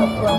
Obrigado.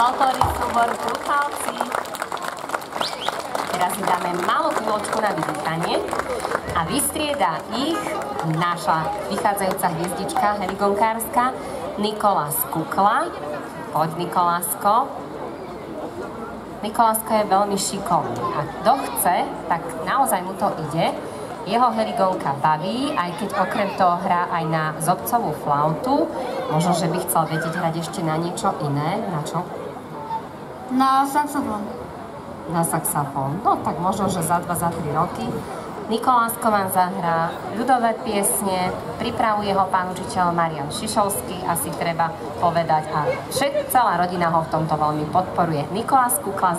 folklóry súbor Bruchalci. Teraz si dáme malú chvíľočku na vydýchanie a vystrieda ich naša vychádzajúca hviezdička heligonkárska Nikolás Kukla. Poď Nikolásko. Nikolásko je veľmi šikovný a kto chce, tak naozaj mu to ide. Jeho heligonka baví, aj keď okrem toho hrá aj na zobcovú flautu. Možno, že by chcel vedieť hrať ešte na niečo iné, na čo na saxofón. Na saxofón. No tak možno, že za 2, za 3 roky. Nikolásko vám zahrá ľudové piesne, pripravuje ho pán učiteľ Marian Šišovský, asi treba povedať. A všet, celá rodina ho v tomto veľmi podporuje. Nikolás Kukla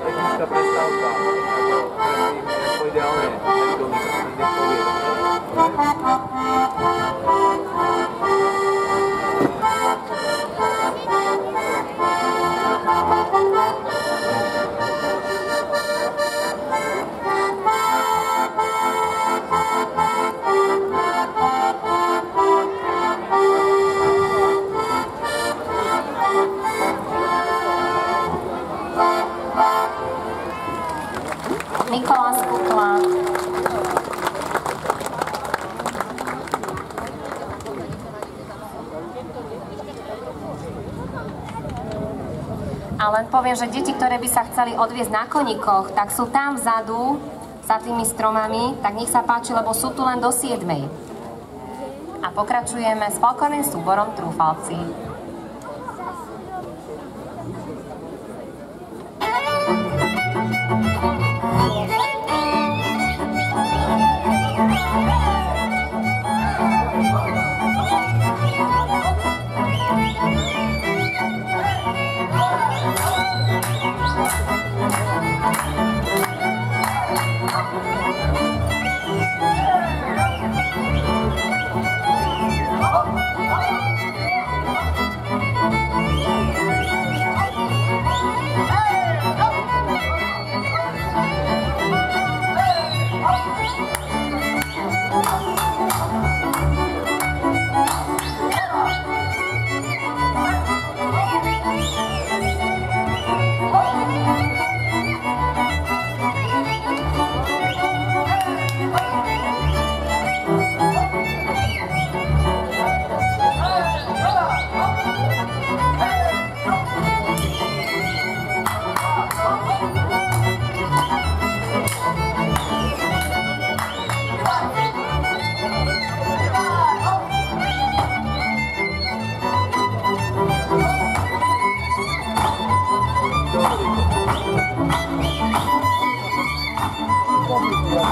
s Drietomi. Nikolás Kukla. A len poviem, že deti, ktoré by sa chceli odviezť na koníkoch, tak sú tam vzadu, za tými stromami, tak nech sa páči, lebo sú tu len do 7. A pokračujeme s folklórnym súborom Trúfalci.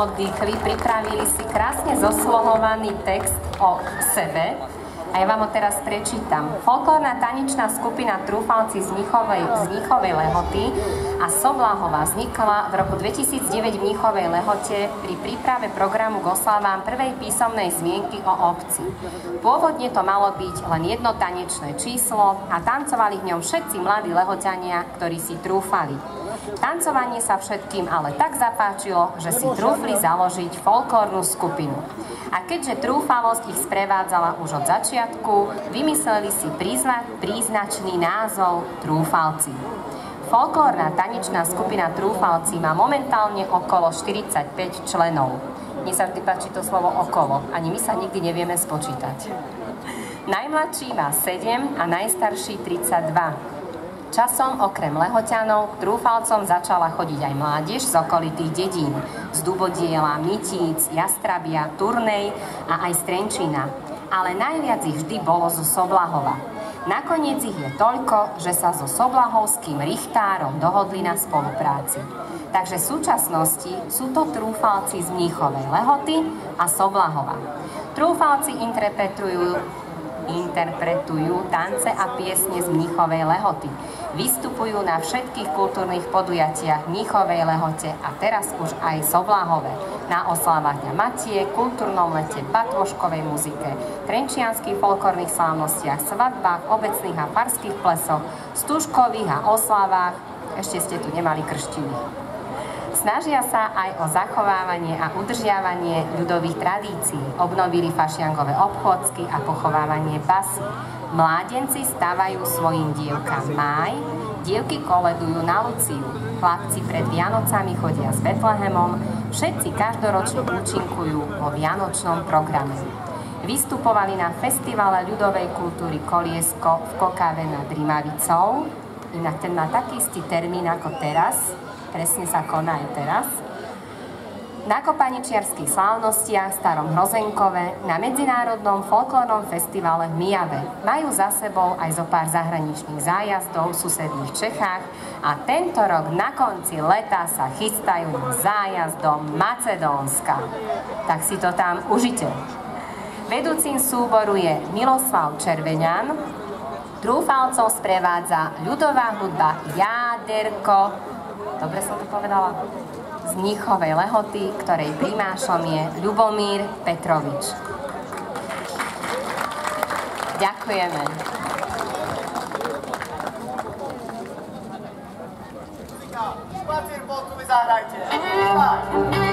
oddychli, pripravili si krásne zoslohovaný text o sebe. A ja vám ho teraz prečítam. Folklórna tanečná skupina Trúfalci z Mnichovej, z Mnichovej Lehoty a Sobláhová vznikla v roku 2009 v Mnichovej Lehote pri príprave programu k oslavám prvej písomnej zmienky o obci. Pôvodne to malo byť len jedno tanečné číslo a tancovali v ňom všetci mladí lehoťania, ktorí si trúfali. Tancovanie sa všetkým ale tak zapáčilo, že si trúfli založiť folklórnu skupinu. A keďže trúfalosť ich sprevádzala už od začiatku, vymysleli si prízna- príznačný názov Trúfalci. Folklórna tanečná skupina Trúfalci má momentálne okolo 45 členov. Mne sa vždy páči to slovo okolo, ani my sa nikdy nevieme spočítať. Najmladší má 7 a najstarší 32. Časom okrem Lehoťanov k trúfalcom začala chodiť aj mládež z okolitých dedín, z Dubodiela, Mytíc, Jastrabia, Turnej a aj Strenčina. Ale najviac ich vždy bolo zo Soblahova. Nakoniec ich je toľko, že sa so Soblahovským richtárom dohodli na spolupráci. Takže v súčasnosti sú to trúfalci z Mníchovej Lehoty a Soblahova. Trúfalci interpretujú interpretujú tance a piesne z Mnichovej lehoty. Vystupujú na všetkých kultúrnych podujatiach Mnichovej lehote a teraz už aj Sobláhove. Na oslavách Dňa Matie, kultúrnom lete, batvoškovej muzike, trenčianských folklórnych slávnostiach, svadbách, obecných a farských plesoch, stužkových a oslavách. Ešte ste tu nemali krštiny. Snažia sa aj o zachovávanie a udržiavanie ľudových tradícií. Obnovili fašiangové obchodsky a pochovávanie basy. Mládenci stávajú svojim dievkam máj, dievky koledujú na Luciu, chlapci pred Vianocami chodia s Betlehemom, všetci každoročne účinkujú vo Vianočnom programe. Vystupovali na festivale ľudovej kultúry Koliesko v Kokave nad Rimavicou, inak ten má taký istý termín ako teraz, presne sa koná aj teraz, na kopaničiarských slávnostiach v Starom Hrozenkove, na Medzinárodnom folklórnom festivale v Mijave. Majú za sebou aj zo pár zahraničných zájazdov v susedných Čechách a tento rok na konci leta sa chystajú zájazd do Macedónska. Tak si to tam užite. Vedúcim súboru je Miloslav Červeňan, Trúfalcov sprevádza ľudová hudba Jáderko, dobre som to povedala? z Mnichovej Lehoty, ktorej primášom je Ľubomír Petrovič. Ďakujeme. Špacír polku mi zahrajte.